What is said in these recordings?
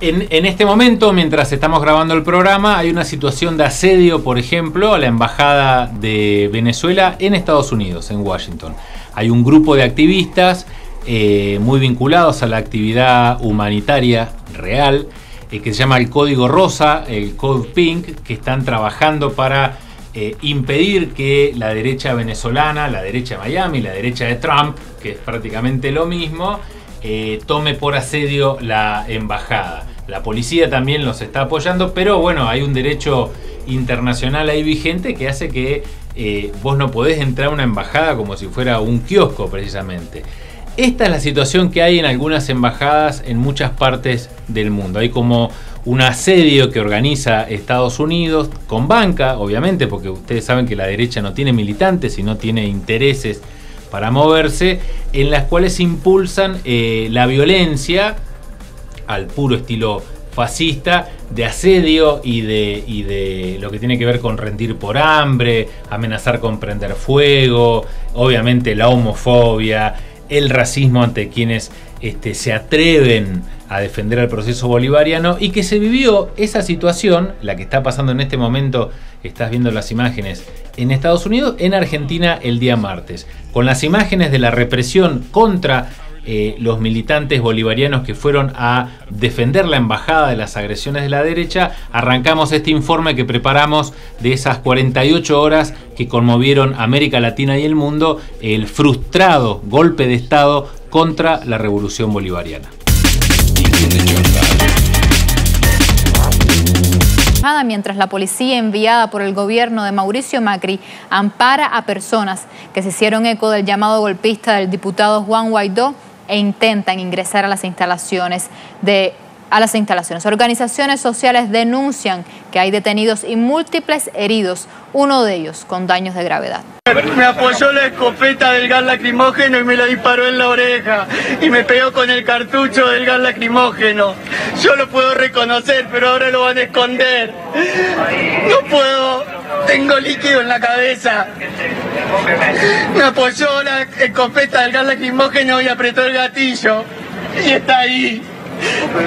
En, este momento, mientras estamos grabando el programa, hay una situación de asedio, por ejemplo, a la Embajada de Venezuela en Estados Unidos, en Washington. Hay un grupo de activistas eh, muy vinculados a la actividad humanitaria real, eh, que se llama el Código Rosa, el Code Pink, que están trabajando para eh, impedir que la derecha venezolana, la derecha de Miami, la derecha de Trump, que es prácticamente lo mismo, eh, tome por asedio la embajada. La policía también los está apoyando, pero bueno, hay un derecho internacional ahí vigente que hace que eh, vos no podés entrar a una embajada como si fuera un kiosco precisamente. Esta es la situación que hay en algunas embajadas en muchas partes del mundo. Hay como un asedio que organiza Estados Unidos con banca, obviamente, porque ustedes saben que la derecha no tiene militantes y no tiene intereses para moverse, en las cuales impulsan eh, la violencia al puro estilo fascista de asedio y de, y de lo que tiene que ver con rendir por hambre, amenazar con prender fuego, obviamente la homofobia, el racismo ante quienes este, se atreven a defender al proceso bolivariano y que se vivió esa situación, la que está pasando en este momento, estás viendo las imágenes, en Estados Unidos, en Argentina el día martes, con las imágenes de la represión contra eh, los militantes bolivarianos que fueron a defender la embajada de las agresiones de la derecha, arrancamos este informe que preparamos de esas 48 horas que conmovieron América Latina y el mundo, el frustrado golpe de Estado contra la revolución bolivariana. Mientras la policía enviada por el gobierno de Mauricio Macri ampara a personas que se hicieron eco del llamado golpista del diputado Juan Guaidó e intentan ingresar a las instalaciones de a las instalaciones. Organizaciones sociales denuncian que hay detenidos y múltiples heridos, uno de ellos con daños de gravedad. Me apoyó la escopeta del gas lacrimógeno y me la disparó en la oreja y me pegó con el cartucho del gas lacrimógeno. Yo lo puedo reconocer, pero ahora lo van a esconder. No puedo, tengo líquido en la cabeza. Me apoyó la escopeta del gas lacrimógeno y apretó el gatillo. Y está ahí.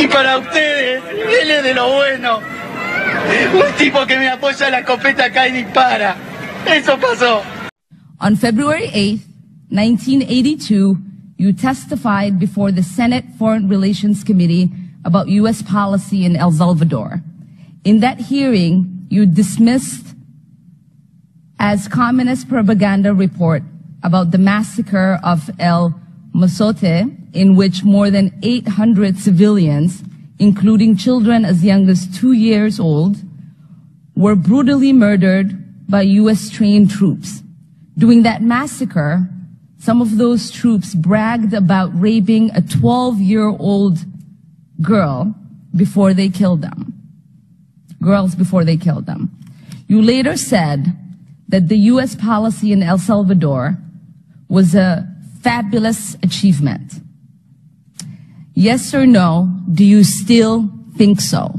Y para ustedes, él es de lo bueno. Un tipo que me apoya la escopeta acá y dispara. Eso pasó. On February 8, 1982, you testified before the Senate Foreign Relations Committee about U.S. policy in El Salvador. In that hearing, you dismissed as communist propaganda report about the massacre of El Mosote, in which more than 800 civilians, including children as young as two years old, were brutally murdered by U.S. trained troops. During that massacre, some of those troops bragged about raping a 12 year old girl before they killed them. Girls before they killed them. You later said that the U.S. policy in El Salvador was a fabulous achievement. Yes or no, do you still think so?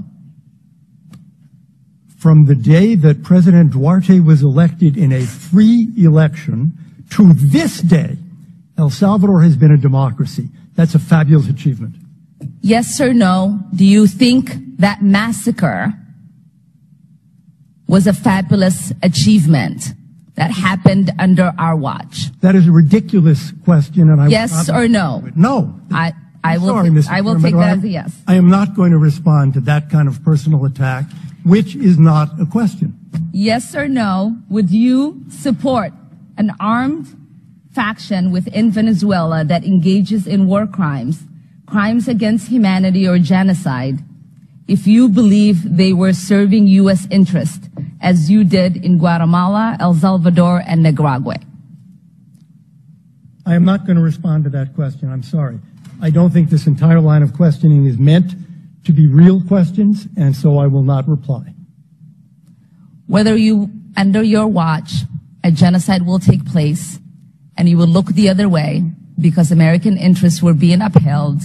From the day that President Duarte was elected in a free election to this day, El Salvador has been a democracy. That's a fabulous achievement. Yes or no, do you think that massacre was a fabulous achievement that happened under our watch? That is a ridiculous question, and I yes or no? No. I I will. Sorry, Mr. I will take that as a yes. I am not going to respond to that kind of personal attack, which is not a question. Yes or no, would you support an armed faction within Venezuela that engages in war crimes, crimes against humanity or genocide, if you believe they were serving U.S. interest, as you did in Guatemala, El Salvador, and Nicaragua? I am not going to respond to that question. I'm sorry. I don't think this entire line of questioning is meant to be real questions, and so I will not reply. Whether you, under your watch, a genocide will take place and you will look the other way because American interests were being upheld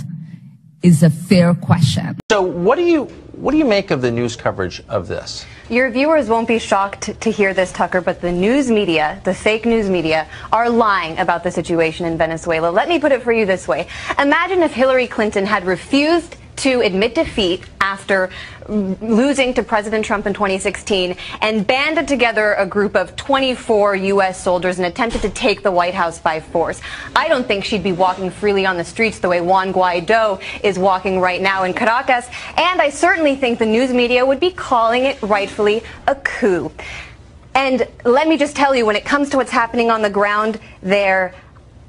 is a fair question. So what do you what do you make of the news coverage of this? Your viewers won't be shocked to hear this, Tucker, but the news media, the fake news media, are lying about the situation in Venezuela. Let me put it for you this way. Imagine if Hillary Clinton had refused to admit defeat after losing to President Trump in 2016 and banded together a group of 24 U.S. soldiers and attempted to take the White House by force. I don't think she'd be walking freely on the streets the way Juan Guaido is walking right now in Caracas, and I certainly think the news media would be calling it rightfully a coup. And let me just tell you, when it comes to what's happening on the ground there,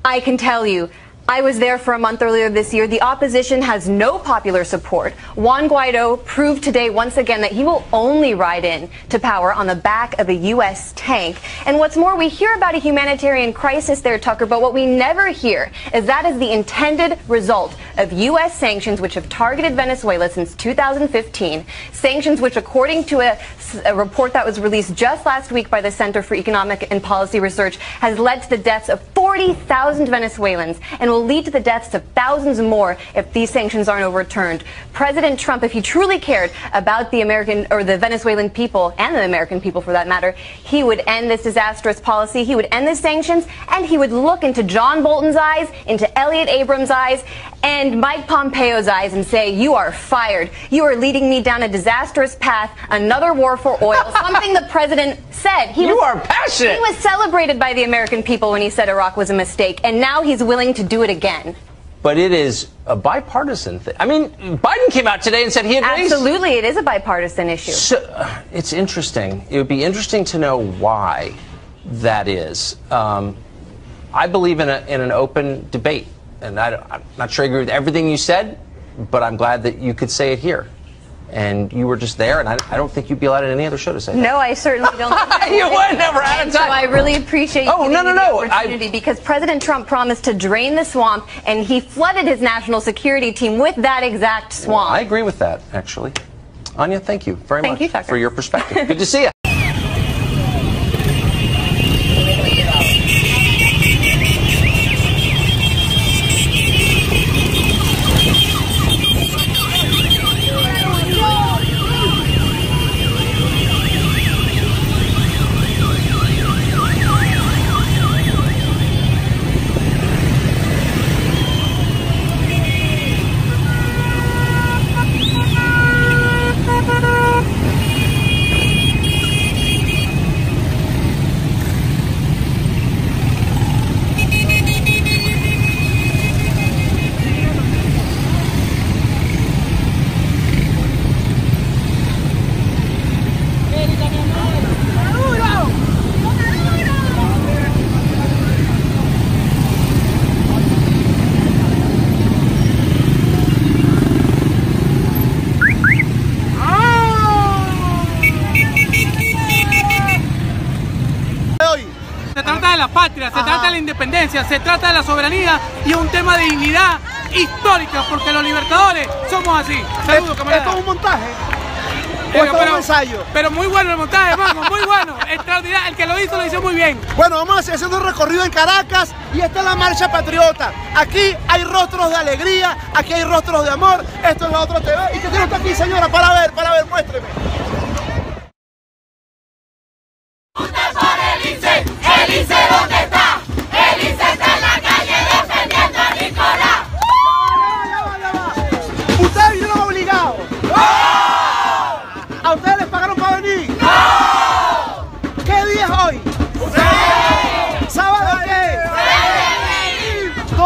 I can tell you I was there for a month earlier this year. The opposition has no popular support. Juan Guaido proved today once again that he will only ride in to power on the back of a U.S. tank. And what's more, we hear about a humanitarian crisis there, Tucker, but what we never hear is that is the intended result of U.S. sanctions which have targeted Venezuela since 2015. Sanctions which, according to a, a report that was released just last week by the Center for Economic and Policy Research, has led to the deaths of 40,000 Venezuelans and will lead to the deaths of thousands more if these sanctions aren't overturned. President Trump, if he truly cared about the American or the Venezuelan people and the American people for that matter, he would end this disastrous policy. He would end the sanctions and he would look into John Bolton's eyes, into Elliot Abrams' eyes, and Mike Pompeo's eyes and say, You are fired. You are leading me down a disastrous path, another war for oil, something the president said. He you was, are passionate. He was celebrated by the American people when he said Iraq was a mistake, and now he's willing to do it again. But it is a bipartisan thing. I mean, Biden came out today and said he agrees. Absolutely, it is a bipartisan issue. So, it's interesting. It would be interesting to know why that is. Um, I believe in, a, in an open debate and I, am not sure I agree with everything you said, but I'm glad that you could say it here. And you were just there, and I, I don't think you'd be allowed in any other show to say that. No, I certainly don't. you would never out of time. So I really appreciate you oh, no, no, no. the opportunity I... because President Trump promised to drain the swamp, and he flooded his national security team with that exact swamp. Well, I agree with that, actually. Anya, thank you very thank much you, for your perspective. Good to see you. independencia, se trata de la soberanía y es un tema de dignidad histórica, porque los libertadores somos así. Saludos, camarada. ¿Esto es un montaje? pero, un ensayo? Pero muy bueno el montaje, vamos, muy bueno. Extraordinario. El que lo hizo lo hizo muy bien. Bueno, vamos a hacer haciendo un recorrido en Caracas y esta es la marcha patriota. Aquí hay rostros de alegría, aquí hay rostros de amor. Esto es la otra TV. ¿Y qué tiene usted aquí, señora? Para ver, para ver, muéstreme.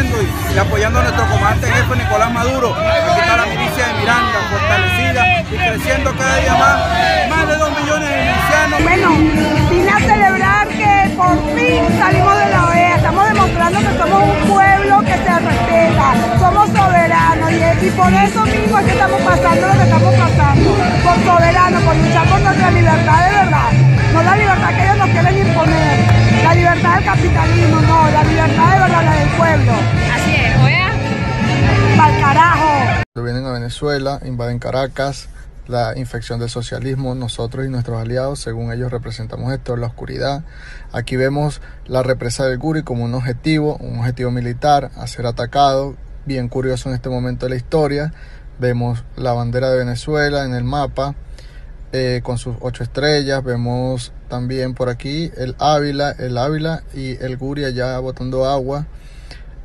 y, apoyando a nuestro comandante jefe Nicolás Maduro. Aquí está la milicia de Miranda, fortalecida y creciendo cada día más. Más de dos millones de milicianos. Bueno, vine a celebrar que por fin salimos de la OEA. Estamos demostrando que somos un pueblo que se respeta, somos soberanos y, y por eso mismo es que estamos pasando lo que estamos pasando. Por soberanos, por luchar por nuestra libertad de verdad. No la libertad que ellos nos quieren imponer. La libertad del capitalismo, no, la libertad de verdad, Venezuela, invaden Caracas, la infección del socialismo, nosotros y nuestros aliados, según ellos representamos esto, la oscuridad. Aquí vemos la represa del Guri como un objetivo, un objetivo militar, a ser atacado, bien curioso en este momento de la historia. Vemos la bandera de Venezuela en el mapa eh, con sus ocho estrellas. Vemos también por aquí el Ávila, el Ávila y el Guri allá botando agua.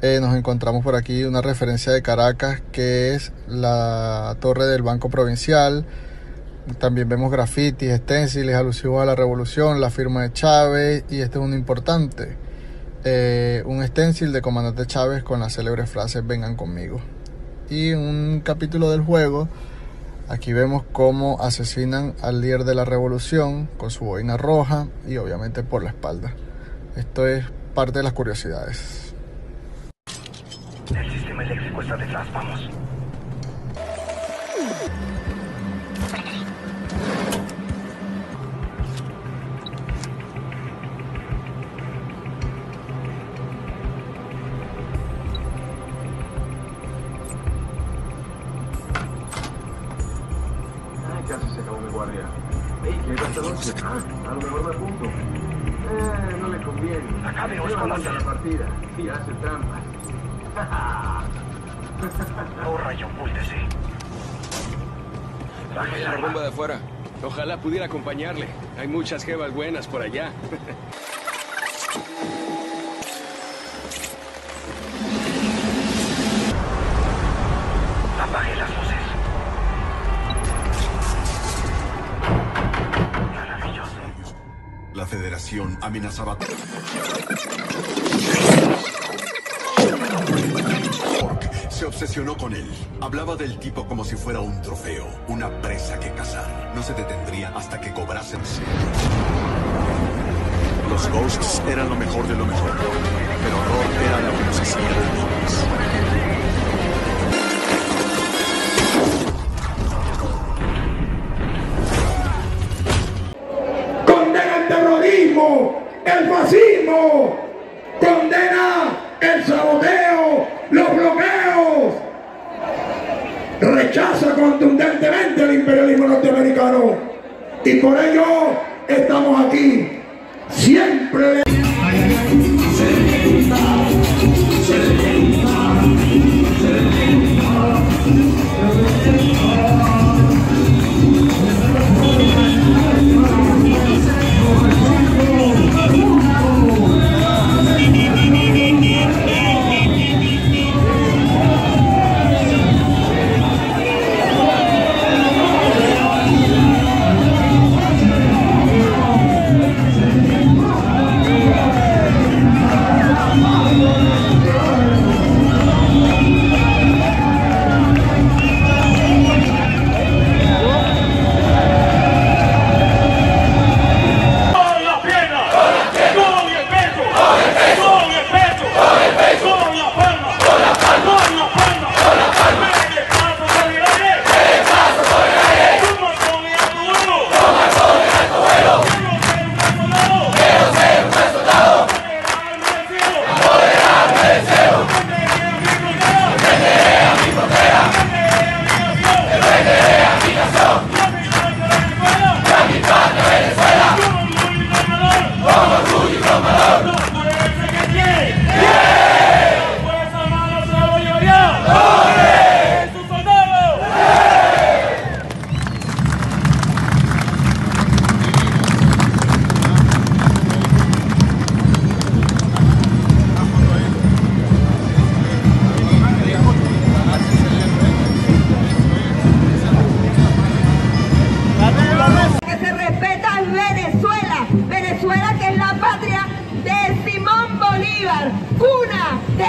Eh, nos encontramos por aquí una referencia de Caracas que es la torre del Banco Provincial. También vemos grafitis, esténciles alusivos a la revolución, la firma de Chávez y este es uno importante. Eh, un stencil de comandante Chávez con la célebre frase vengan conmigo. Y un capítulo del juego, aquí vemos cómo asesinan al líder de la revolución con su boina roja y obviamente por la espalda. Esto es parte de las curiosidades. El sistema eléctrico está detrás, vamos. Casi se acabó mi guardia. Ey, ¿qué hasta noche? Ah, a lo mejor me apunto. Eh, no le conviene. Acabe, Oscar, mucho la partida. Y hace trampas. Oh, rayo, púltese. Baje La rumba de afuera. Ojalá pudiera acompañarle. Hay muchas jevas buenas por allá. Apague las luces. La Federación amenazaba. Obsesionó con él. Hablaba del tipo como si fuera un trofeo, una presa que cazar. No se detendría hasta que cobrasen. Los Ghosts eran lo mejor de lo mejor, pero Rock era lo que nos hacía contundentemente el imperialismo norteamericano y por ello estamos aquí. Siempre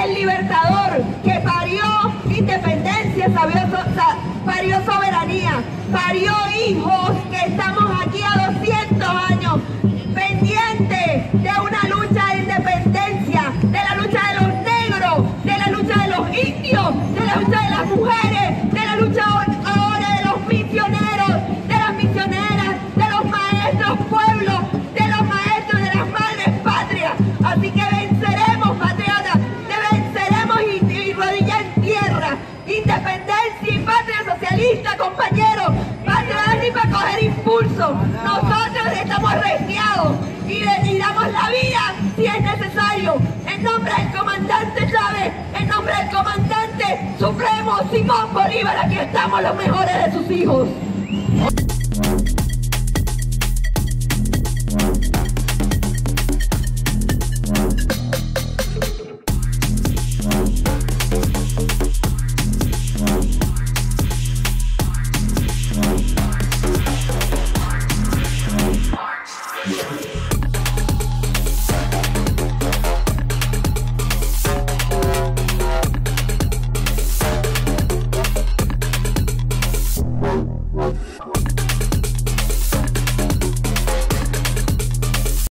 del libertador que parió independencia, parió soberanía, parió hijos que estamos aquí a 200 años Nosotros estamos resfriados y le damos la vida si es necesario. En nombre del comandante Chávez, en nombre del comandante supremo Simón Bolívar, aquí estamos los mejores de sus hijos.